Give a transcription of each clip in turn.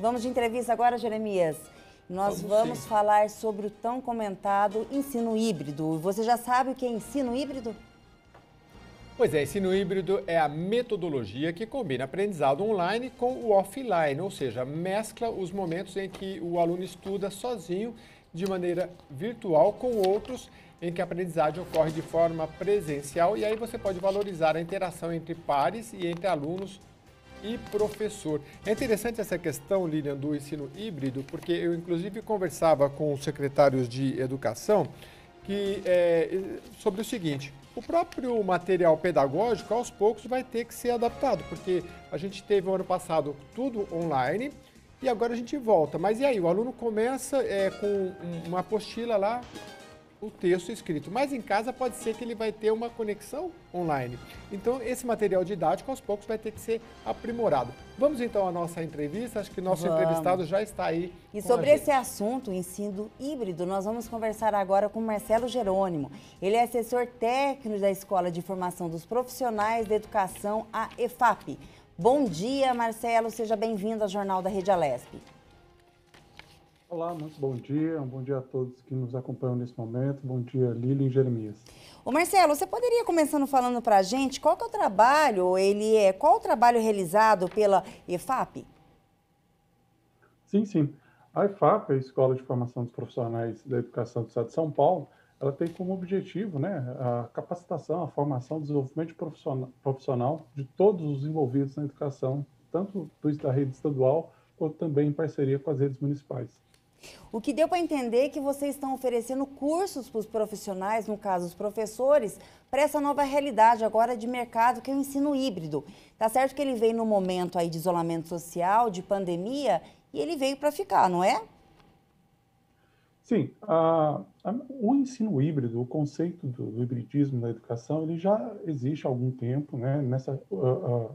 Vamos de entrevista agora, Jeremias. Nós vamos, vamos falar sobre o tão comentado ensino híbrido. Você já sabe o que é ensino híbrido? Pois é, ensino híbrido é a metodologia que combina aprendizado online com o offline, ou seja, mescla os momentos em que o aluno estuda sozinho de maneira virtual com outros em que a aprendizagem ocorre de forma presencial e aí você pode valorizar a interação entre pares e entre alunos e professor. É interessante essa questão, Lilian, do ensino híbrido, porque eu inclusive conversava com os secretários de educação que, é, sobre o seguinte, o próprio material pedagógico, aos poucos, vai ter que ser adaptado, porque a gente teve o ano passado tudo online e agora a gente volta. Mas e aí, o aluno começa é, com uma apostila lá o texto escrito. Mas em casa pode ser que ele vai ter uma conexão online. Então esse material didático aos poucos vai ter que ser aprimorado. Vamos então à nossa entrevista. Acho que nosso vamos. entrevistado já está aí. E sobre esse assunto, ensino híbrido, nós vamos conversar agora com Marcelo Jerônimo. Ele é assessor técnico da Escola de Formação dos Profissionais de Educação, a EFAP. Bom dia, Marcelo. Seja bem-vindo ao Jornal da Rede Alesp. Olá, muito bom dia. Um bom dia a todos que nos acompanham nesse momento. Bom dia, Lili e Jeremias. Ô Marcelo, você poderia começando falando para a gente qual que é o trabalho, ele é, qual o trabalho realizado pela EFAP? Sim, sim. A EFAP, a Escola de Formação dos Profissionais da Educação do Estado de São Paulo, ela tem como objetivo né, a capacitação, a formação, o desenvolvimento profissional, profissional de todos os envolvidos na educação, tanto da rede estadual quanto também em parceria com as redes municipais. O que deu para entender é que vocês estão oferecendo cursos para os profissionais, no caso os professores, para essa nova realidade agora de mercado que é o ensino híbrido. Tá certo que ele veio no momento aí de isolamento social, de pandemia, e ele veio para ficar, não é? Sim, a, a, o ensino híbrido, o conceito do, do, hibridismo na educação, ele já existe há algum tempo, né? Nessa,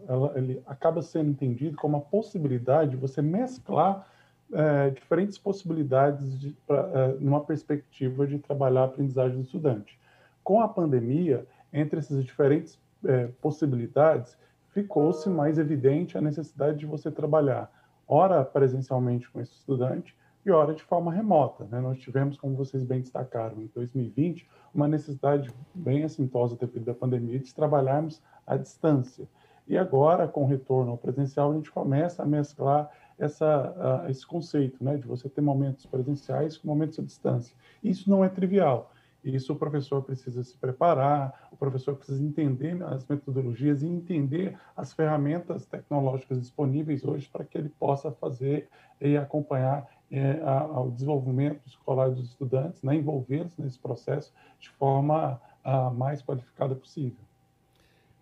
ela, ele acaba sendo entendido como a possibilidade de você mesclar é, diferentes possibilidades de, pra, é, numa perspectiva de trabalhar a aprendizagem do estudante. Com a pandemia, entre essas diferentes é, possibilidades, ficou-se mais evidente a necessidade de você trabalhar, ora presencialmente com esse estudante e ora de forma remota. Né? Nós tivemos, como vocês bem destacaram, em 2020, uma necessidade bem assintosa devido à pandemia de trabalharmos à distância. E agora, com o retorno ao presencial, a gente começa a mesclar essa, uh, esse conceito, né, de você ter momentos presenciais com momentos à distância. Isso não é trivial. Isso o professor precisa se preparar, o professor precisa entender as metodologias e entender as ferramentas tecnológicas disponíveis hoje para que ele possa fazer e acompanhar é, a, o desenvolvimento escolar dos estudantes, né, envolvê-los nesse processo de forma a mais qualificada possível.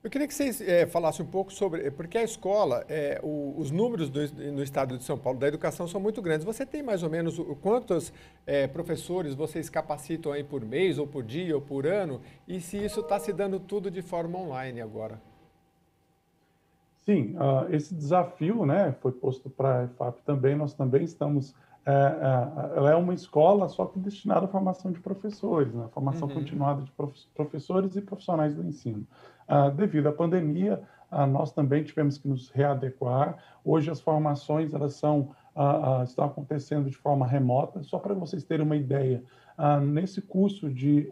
Eu queria que vocês é, falassem um pouco sobre, porque a escola, é, o, os números do, no estado de São Paulo da educação são muito grandes. Você tem mais ou menos quantos é, professores vocês capacitam aí por mês, ou por dia, ou por ano? E se isso está se dando tudo de forma online agora? Sim, uh, esse desafio né, foi posto para a EFAP também. Nós também estamos. Ela é uma escola só que destinada à formação de professores, né, formação uhum. continuada de professores e profissionais do ensino. Ah, devido à pandemia, ah, nós também tivemos que nos readequar. Hoje as formações elas são ah, estão acontecendo de forma remota. Só para vocês terem uma ideia, nesse curso de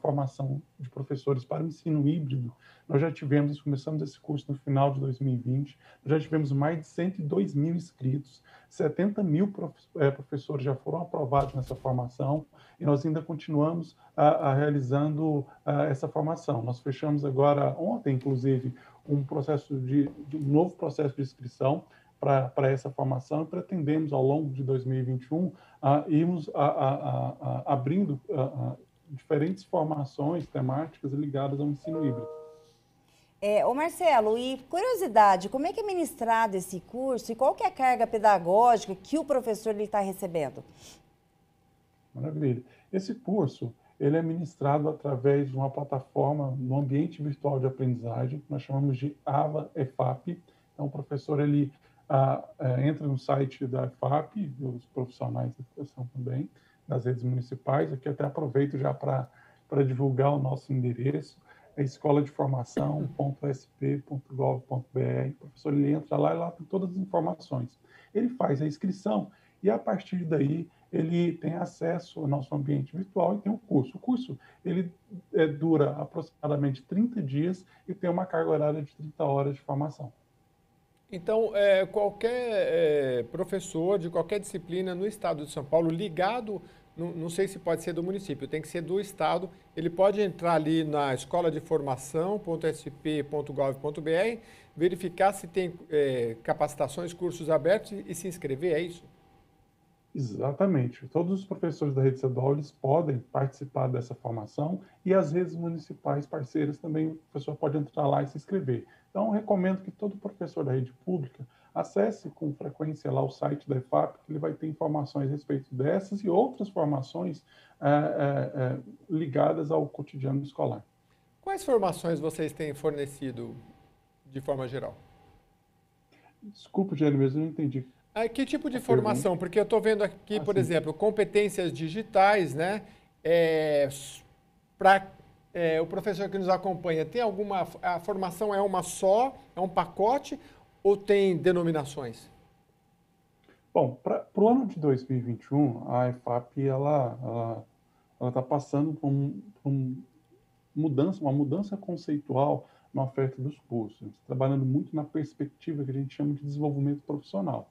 formação de professores para o ensino híbrido, nós já tivemos, começamos esse curso no final de 2020, já tivemos mais de 102 mil inscritos, 70 mil eh, professores já foram aprovados nessa formação e nós ainda continuamos a, a realizando essa formação. Nós fechamos agora, ontem, inclusive, um processo de, de um novo processo de inscrição para essa formação e pretendemos, ao longo de 2021, a, irmos a, a, abrindo diferentes formações temáticas ligadas ao ensino híbrido. É, ô Marcelo, e curiosidade, como é que é ministrado esse curso e qual que é a carga pedagógica que o professor está recebendo? Maravilha. Esse curso, ele é ministrado através de uma plataforma no ambiente virtual de aprendizagem, que nós chamamos de AVA EFAP. Então, o professor, ele ah, entra no site da EFAP, dos profissionais da educação também, das redes municipais. Aqui até aproveito já para divulgar o nosso endereço, é escola de formação.sp.gov.br. O professor ele entra lá e lá tem todas as informações. ele faz a inscrição e a partir daí ele tem acesso ao nosso ambiente virtual e tem um curso. O curso ele é, dura aproximadamente 30 dias e tem uma carga horária de 30 horas de formação. Então, é, qualquer é, professor de qualquer disciplina no estado de São Paulo ligado, não, não, sei se pode ser do município, tem que ser do estado, ele pode entrar ali na escola de formação.sp.gov.br, verificar se tem é, capacitações, cursos abertos e, e se inscrever, é isso? Exatamente. Todos os professores da rede eles podem participar dessa formação e as redes municipais parceiras também, o professor pode entrar lá e se inscrever. Então, recomendo que todo professor da rede pública acesse com frequência lá o site da EFAP, que ele vai ter informações a respeito dessas e outras formações é, é, ligadas ao cotidiano escolar. Quais formações vocês têm fornecido de forma geral? Desculpa, Jânio, mas eu não entendi. Ah, que tipo de formação? Porque eu estou vendo aqui, ah, por sim. exemplo, competências digitais, né? É, Para é, o professor que nos acompanha, tem alguma. A formação é uma só, é um pacote ou tem denominações? Bom, para o ano de 2021, a EFAP ela está passando por, um, por um mudança, uma mudança conceitual na oferta dos cursos, trabalhando muito na perspectiva que a gente chama de desenvolvimento profissional.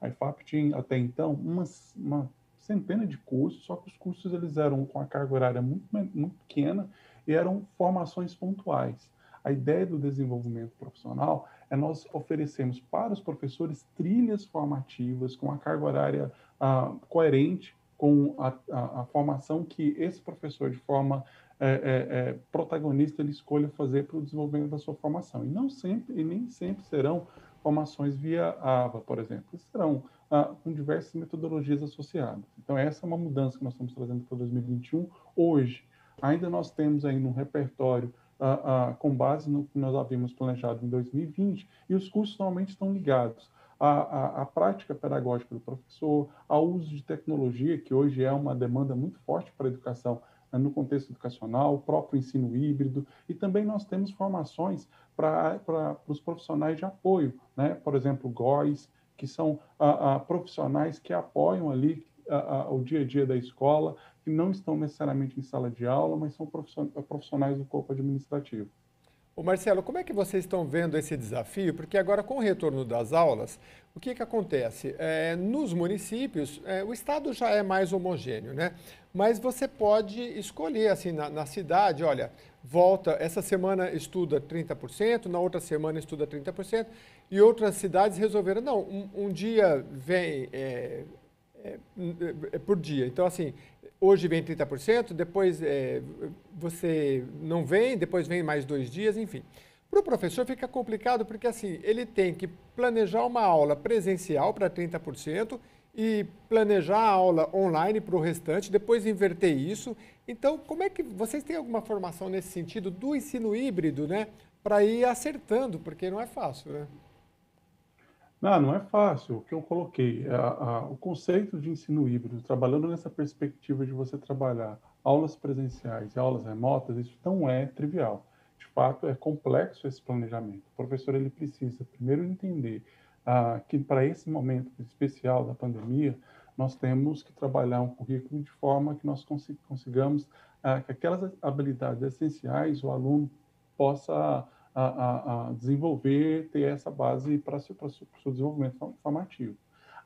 A IFAP tinha até então uma, uma centena de cursos, só que os cursos eles eram com a carga horária muito, muito pequena e eram formações pontuais. A ideia do desenvolvimento profissional é nós oferecermos para os professores trilhas formativas com a carga horária ah, coerente com a, a, a, formação que esse professor, de forma é, é, é, protagonista, ele escolha fazer para o desenvolvimento da sua formação. E não sempre, e nem sempre serão formações via AVA, por exemplo. Serão ah, com diversas metodologias associadas. Então, essa é uma mudança que nós estamos trazendo para 2021. Hoje, ainda nós temos aí um repertório ah, ah, com base no que nós havíamos planejado em 2020, e os cursos normalmente estão ligados à, à, à, prática pedagógica do professor, ao uso de tecnologia, que hoje é uma demanda muito forte para a educação né, no contexto educacional, o próprio ensino híbrido, e também nós temos formações para os profissionais de apoio, né? por exemplo, GOIs, que são a, a, profissionais que apoiam ali a, o dia a dia da escola, que não estão necessariamente em sala de aula, mas são profissionais do corpo administrativo. Ô Marcelo, como é que vocês estão vendo esse desafio? Porque agora, com o retorno das aulas, o que, que acontece? É, nos municípios, é, o estado já é mais homogêneo, né? Mas você pode escolher, assim, na, na cidade, olha, volta, essa semana estuda 30%, na outra semana estuda 30%, e outras cidades resolveram, não, um, um dia vem é, é, é por dia. Então, assim, hoje vem 30%, depois é, você não vem, depois vem mais dois dias, enfim. Para o professor fica complicado porque assim, ele tem que planejar uma aula presencial para 30% e planejar a aula online para o restante, depois inverter isso. Então, como é que vocês têm alguma formação nesse sentido do ensino híbrido, né? Para ir acertando, porque não é fácil, né? Não, não é fácil. O que eu coloquei, é a, a, o conceito de ensino híbrido, trabalhando nessa perspectiva de você trabalhar aulas presenciais e aulas remotas, isso não é trivial. De fato, é complexo esse planejamento. O professor ele precisa primeiro entender ah, que para esse momento especial da pandemia, nós temos que trabalhar um currículo de forma que nós consigamos ah, que aquelas habilidades essenciais o aluno possa a, a, a desenvolver, ter essa base para o seu desenvolvimento formativo.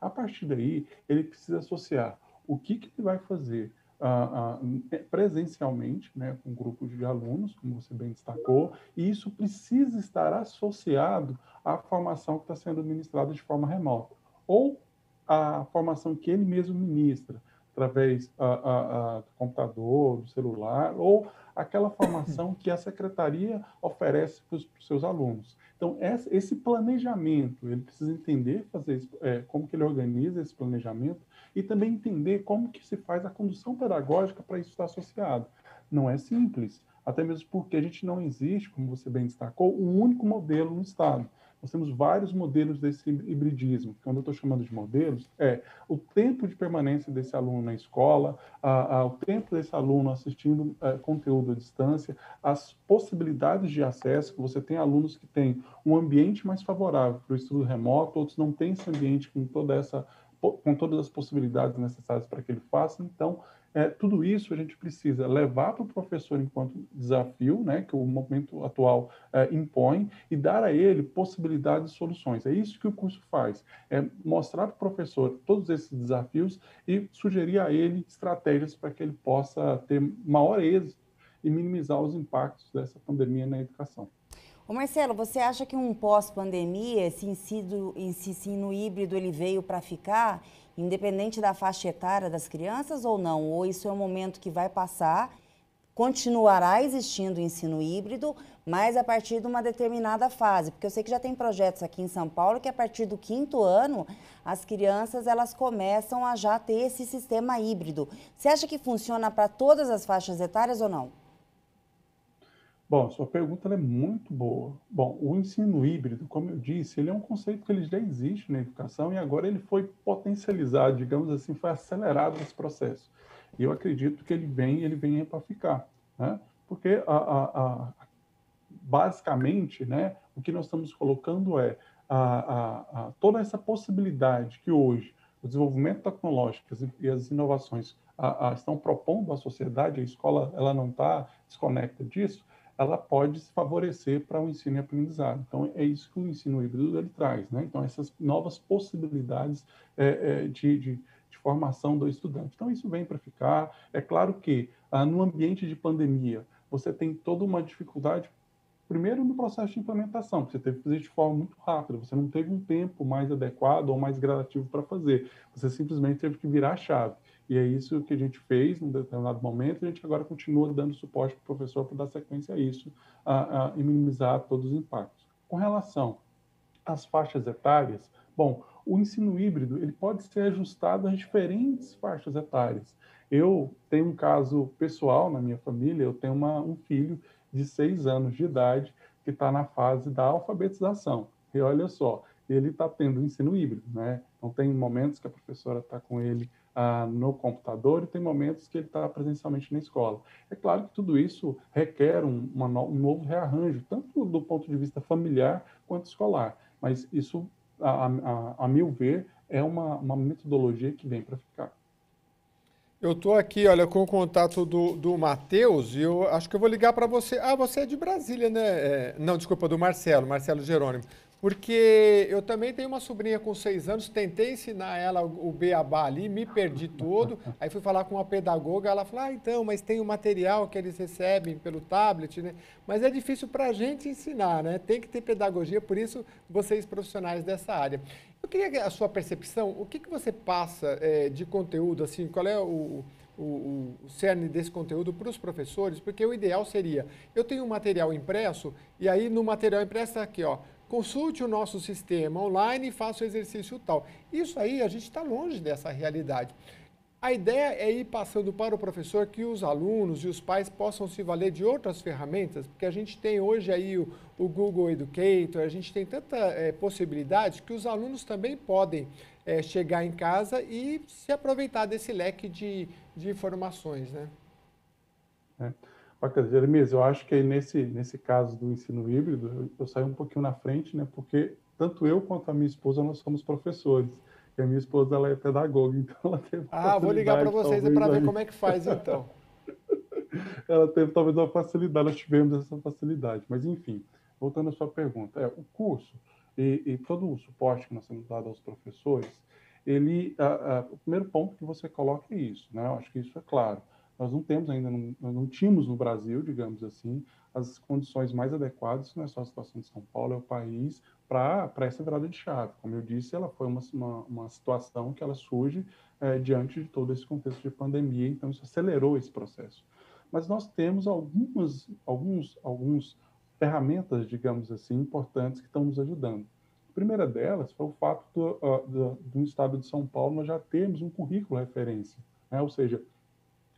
A partir daí, ele precisa associar o que, que ele vai fazer uh, presencialmente, né, com um grupo de alunos, como você bem destacou, e isso precisa estar associado à formação que está sendo ministrada de forma remota, ou à formação que ele mesmo ministra, através uh, do computador, do celular, ou aquela formação que a secretaria oferece para os seus alunos. Então, esse planejamento, ele precisa entender fazer é, como que ele organiza esse planejamento e também entender como que se faz a condução pedagógica para isso estar associado. Não é simples, até mesmo porque a gente não existe, como você bem destacou, um único modelo no Estado. Nós temos vários modelos desse hibridismo. Quando eu estou chamando de modelos, é o tempo de permanência desse aluno na escola, a, a, o tempo desse aluno assistindo a, é, conteúdo à distância, as possibilidades de acesso, que você tem alunos que têm um ambiente mais favorável para o estudo remoto, outros não têm esse ambiente com toda essa com todas as possibilidades necessárias para que ele faça. Então, é, tudo isso a gente precisa levar para o professor enquanto desafio, né, que o momento atual é, impõe, e dar a ele possibilidades e soluções. É isso que o curso faz, é mostrar para o professor todos esses desafios e sugerir a ele estratégias para que ele possa ter maior êxito e minimizar os impactos dessa pandemia na educação. Ô Marcelo, você acha que um pós-pandemia, esse ensino, esse ensino híbrido, ele veio para ficar, independente da faixa etária das crianças ou não? Ou isso é um momento que vai passar, continuará existindo o ensino híbrido, mas a partir de uma determinada fase? Porque eu sei que já tem projetos aqui em São Paulo que a partir do quinto ano, as crianças elas começam a já ter esse sistema híbrido. Você acha que funciona para todas as faixas etárias ou não? Bom, sua pergunta é muito boa. Bom, o ensino híbrido, como eu disse, ele é um conceito que ele já existe na educação e agora ele foi potencializado, digamos assim, foi acelerado esse processo. E eu acredito que ele vem, ele vem para ficar, né? Porque a, a, a, basicamente, né, o que nós estamos colocando é a, toda essa possibilidade que hoje o desenvolvimento tecnológico e as inovações estão propondo à sociedade, a escola ela não está desconecta disso, ela pode se favorecer para o ensino e aprendizado. Então, é isso que o ensino híbrido ele traz, né? Então, essas novas possibilidades é, é, de, de, de, formação do estudante. Então, isso vem para ficar. É claro que, ah, no ambiente de pandemia, você tem toda uma dificuldade, primeiro no processo de implementação, que você teve que fazer de forma muito rápida, você não teve um tempo mais adequado ou mais gradativo para fazer, você simplesmente teve que virar a chave. E é isso que a gente fez num determinado momento, a gente agora continua dando suporte para o professor para dar sequência a isso a, a, e minimizar todos os impactos. Com relação às faixas etárias, bom, o ensino híbrido ele pode ser ajustado às diferentes faixas etárias. Eu tenho um caso pessoal na minha família, eu tenho uma, um filho de seis anos de idade que está na fase da alfabetização. E olha só, ele está tendo ensino híbrido, né? Então tem momentos que a professora está com ele ah, no computador e tem momentos que ele está presencialmente na escola. É claro que tudo isso requer um, no, um novo rearranjo, tanto do ponto de vista familiar quanto escolar, mas isso, a, a, a meu ver, é uma, uma metodologia que vem para ficar. Eu estou aqui, olha, com o contato do, do Matheus e eu acho que eu vou ligar para você. Ah, você é de Brasília, né? É, não, desculpa, do Marcelo, Marcelo Jerônimo. Porque eu também tenho uma sobrinha com seis anos, tentei ensinar ela o beabá ali, me perdi todo. Aí fui falar com uma pedagoga, ela falou: ah, então, mas tem o material que eles recebem pelo tablet, né? Mas é difícil para a gente ensinar, né? Tem que ter pedagogia, por isso vocês profissionais dessa área. Eu queria a sua percepção, o que, que você passa é, de conteúdo, assim, qual é o, o, o cerne desse conteúdo para os professores? Porque o ideal seria, eu tenho um material impresso, e aí no material impresso tá aqui, ó, consulte o nosso sistema online e faça o exercício tal. Isso aí, a gente está longe dessa realidade. A ideia é ir passando para o professor que os alunos e os pais possam se valer de outras ferramentas, porque a gente tem hoje aí o, o Google Educator, a gente tem tanta é, possibilidade que os alunos também podem é, chegar em casa e se aproveitar desse leque de, de informações, né? É. Bacana, Jeremias, eu acho que nesse, nesse caso do ensino híbrido, eu, eu saio um pouquinho na frente, né? Porque tanto eu quanto a minha esposa, nós somos professores. E a minha esposa, ela é pedagoga, então ela teve Ah, vou ligar para vocês para ver como é que faz, então. ela teve talvez uma facilidade, nós tivemos essa facilidade. Mas, enfim, voltando à sua pergunta. É, o curso e, e todo o suporte que nós temos dado aos professores, ele, a, a, o primeiro ponto que você coloca é isso, né? Eu acho que isso é claro nós não temos ainda, não, não tínhamos no Brasil, digamos assim, as condições mais adequadas, não é só a situação de São Paulo, é o país, para essa virada de chave. Como eu disse, ela foi uma, uma, uma situação que ela surge é, diante de todo esse contexto de pandemia, então isso acelerou esse processo. Mas nós temos algumas, alguns, alguns ferramentas, digamos assim, importantes que estão nos ajudando. A primeira delas foi o fato do, uh, do, do estado de São Paulo nós já temos um currículo referência, né? ou seja,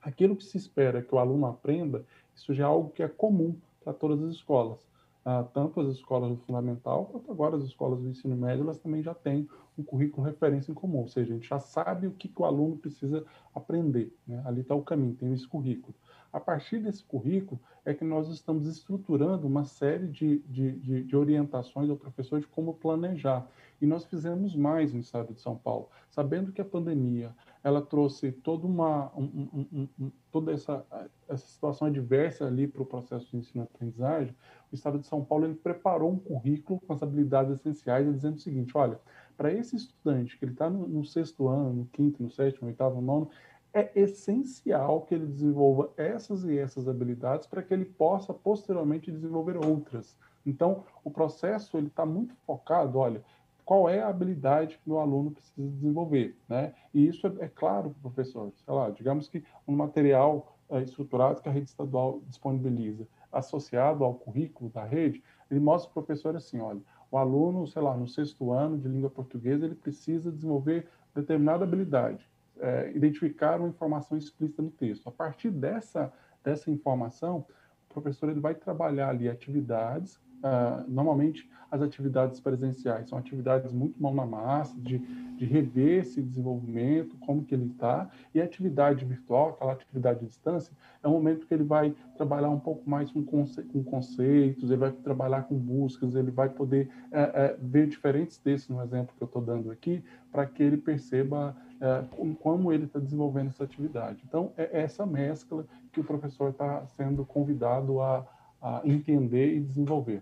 aquilo que se espera que o aluno aprenda, isso já é algo que é comum para todas as escolas. Uh, tanto as escolas do fundamental quanto agora as escolas do ensino médio, elas também já têm um currículo referência em comum, ou seja, a gente já sabe o que, que o aluno precisa aprender. Né? Ali está o caminho, tem esse currículo. A partir desse currículo é que nós estamos estruturando uma série de, de, de, de orientações ao professor de como planejar. E nós fizemos mais no estado de São Paulo, sabendo que a pandemia ela trouxe toda uma um, um, um, toda essa, essa situação adversa ali para o processo de ensino-aprendizagem. O estado de São Paulo ele preparou um currículo com as habilidades essenciais, dizendo o seguinte: olha, para esse estudante que ele está no, no sexto ano, no quinto, no sétimo, oitavo, no nono, é essencial que ele desenvolva essas e essas habilidades para que ele possa posteriormente desenvolver outras. Então, o processo ele está muito focado, olha, qual é a habilidade que o aluno precisa desenvolver, né? E isso é, é claro para o professor. Sei lá, digamos que um material é, estruturado que a rede estadual disponibiliza, associado ao currículo da rede, ele mostra para o professor assim, olha, o aluno, sei lá, no sexto ano de língua portuguesa, ele precisa desenvolver determinada habilidade é, identificar uma informação explícita no texto. A partir dessa, dessa informação, o professor ele vai trabalhar ali atividades Uh, normalmente as atividades presenciais são atividades muito mão na massa, de, de rever esse desenvolvimento, como que ele está, e a atividade virtual, aquela atividade à distância, é um momento que ele vai trabalhar um pouco mais com, conce com conceitos, ele vai trabalhar com buscas, ele vai poder é, é, ver diferentes textos, no exemplo que eu estou dando aqui, para que ele perceba é, como ele está desenvolvendo essa atividade. Então, é essa mescla que o professor está sendo convidado a, a entender e desenvolver.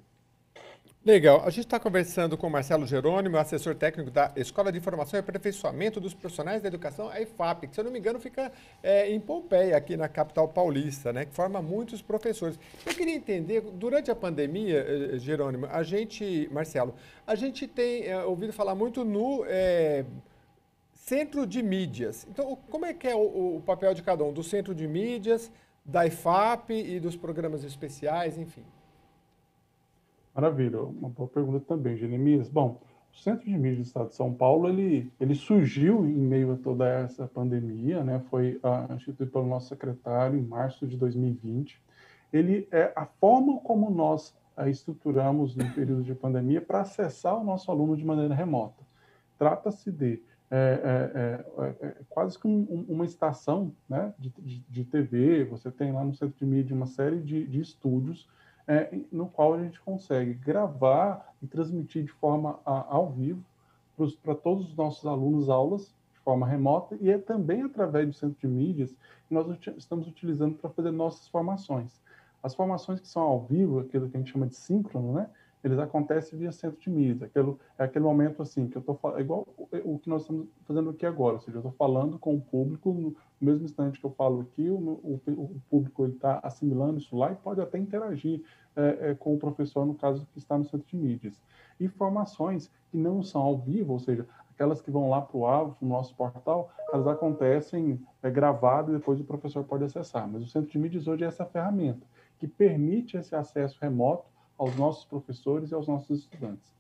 Legal. A gente está conversando com o Marcelo Jerônimo, assessor técnico da Escola de Formação e Aperfeiçoamento dos Profissionais da Educação, a EFAP, que, se eu não me engano, fica é, em Pompeia, aqui na capital paulista, né, que forma muitos professores. Eu queria entender, durante a pandemia, eh, Jerônimo, a gente, Marcelo, a gente tem é, ouvido falar muito no é, centro de mídias. Então, como é que é o, o papel de cada um? Do centro de mídias, da EFAP e dos programas especiais, enfim. Maravilha, uma boa pergunta também, Jeremias. Bom, o Centro de Mídia do Estado de São Paulo, ele, ele surgiu em meio a toda essa pandemia, né? foi uh, instituído pelo nosso secretário em março de 2020. Ele é a forma como nós uh, estruturamos no período de pandemia para acessar o nosso aluno de maneira remota. Trata-se de é, é, é, é quase que um, uma estação né, de, de, de, TV, você tem lá no Centro de Mídia uma série de, de estúdios é, no qual a gente consegue gravar e transmitir de forma a, ao vivo para todos os nossos alunos aulas de forma remota e é também através do centro de mídias que nós estamos utilizando para fazer nossas formações. As formações que são ao vivo, aquilo que a gente chama de síncrono, né? Eles acontecem via centro de mídias. Aquilo, é aquele momento assim que eu estou falando, é igual o, que nós estamos fazendo aqui agora, ou seja, eu estou falando com o público no mesmo instante que eu falo aqui, o, o, o público está assimilando isso lá e pode até interagir é, é, com o professor, no caso que está no centro de mídias. E formações que não são ao vivo, ou seja, aquelas que vão lá para o AVO, no nosso portal, elas acontecem é, gravadas e depois o professor pode acessar. Mas o centro de mídias hoje é essa ferramenta que permite esse acesso remoto aos nossos professores e aos nossos estudantes.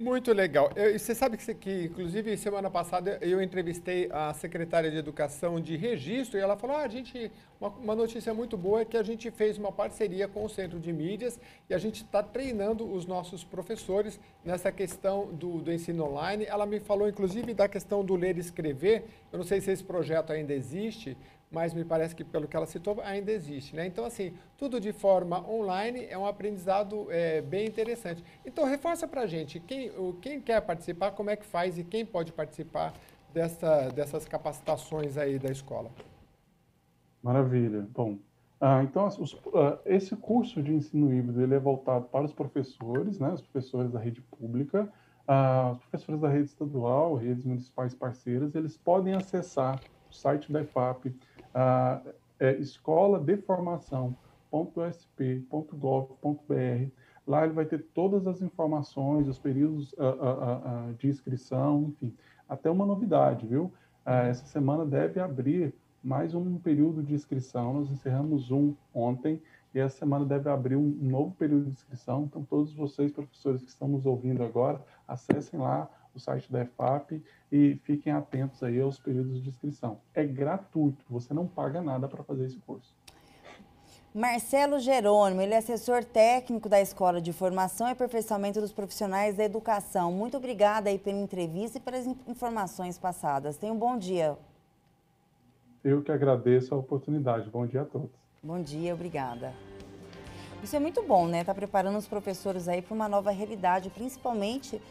Muito legal. Eu, você sabe que, que, inclusive, semana passada eu entrevistei a secretária de Educação de Registro e ela falou: ah, a gente, uma, uma, notícia muito boa é que a gente fez uma parceria com o Centro de Mídias e a gente está treinando os nossos professores nessa questão do, do ensino online. Ela me falou, inclusive, da questão do ler e escrever. Eu não sei se esse projeto ainda existe, mas me parece que, pelo que ela citou, ainda existe. Né? Então, assim, tudo de forma online é um aprendizado é, bem interessante. Então, reforça para a gente, quem, quem quer participar, como é que faz e quem pode participar dessa, dessas capacitações aí da escola. Maravilha. Bom, ah, então, os, uh, esse curso de ensino híbrido ele é voltado para os professores, né, os professores da rede pública, uh, os professores da rede estadual, redes municipais parceiras, eles podem acessar o site da EFAP, é escoladeformação.sp.gov.br. Lá ele vai ter todas as informações, os períodos de inscrição, enfim, até uma novidade, viu? essa semana deve abrir mais um período de inscrição. Nós encerramos um ontem e essa semana deve abrir um novo período de inscrição. Então, todos vocês, professores que estão nos ouvindo agora, acessem lá o site da EFAP e fiquem atentos aí aos períodos de inscrição. É gratuito, você não paga nada para fazer esse curso. Marcelo Jerônimo, ele é assessor técnico da Escola de Formação e Aperfeiçoamento dos Profissionais da Educação. Muito obrigada aí pela entrevista e pelas informações passadas. Tenha um bom dia. Eu que agradeço a oportunidade. Bom dia a todos. Bom dia, obrigada. Isso é muito bom, né? Tá preparando os professores aí para uma nova realidade, principalmente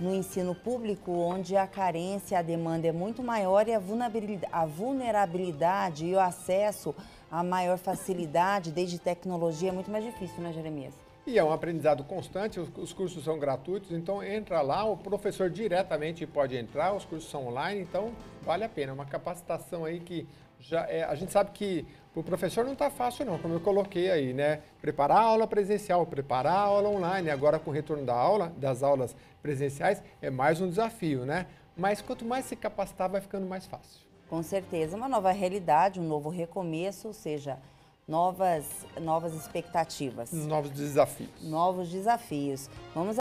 no ensino público, onde a carência, a demanda é muito maior e a vulnerabilidade, a vulnerabilidade e o acesso a maior facilidade, desde tecnologia, é muito mais difícil, né, Jeremias? E é um aprendizado constante, os, cursos são gratuitos, então entra lá, o professor diretamente pode entrar, os cursos são online, então vale a pena. É uma capacitação aí que já é, a gente sabe que o professor não está fácil não, como eu coloquei aí, né? Preparar a aula presencial, preparar a aula online, agora com o retorno da aula, das aulas presenciais, é mais um desafio, né? Mas quanto mais se capacitar, vai ficando mais fácil. Com certeza, uma nova realidade, um novo recomeço, ou seja, novas, novas expectativas. Novos desafios. Novos desafios. Vamos